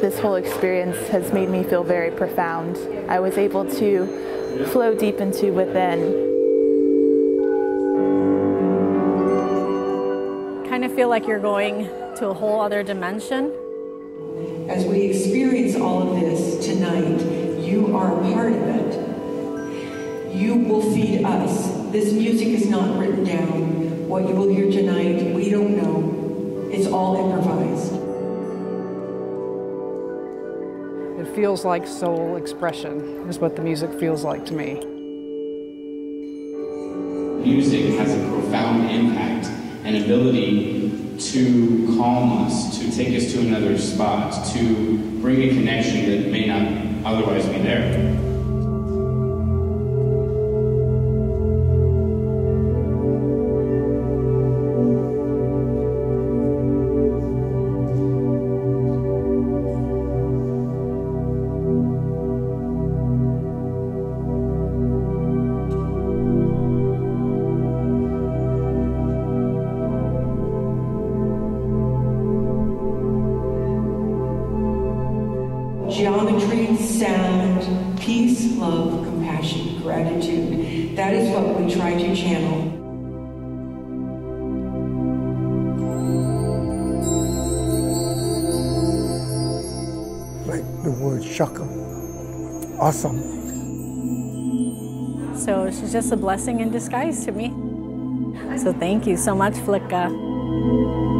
This whole experience has made me feel very profound. I was able to flow deep into within. Kind of feel like you're going to a whole other dimension. As we experience all of this tonight, you are a part of it. You will feed us. This music is not written down. What you will hear tonight, we don't know. It's all improvised. It feels like soul expression, is what the music feels like to me. Music has a profound impact and ability to calm us, to take us to another spot, to bring a connection that may not otherwise be there. Geometry, sound, peace, love, compassion, gratitude. That is what we try to channel. Like the word shaka. Awesome. So she's just a blessing in disguise to me. So thank you so much, Flicka.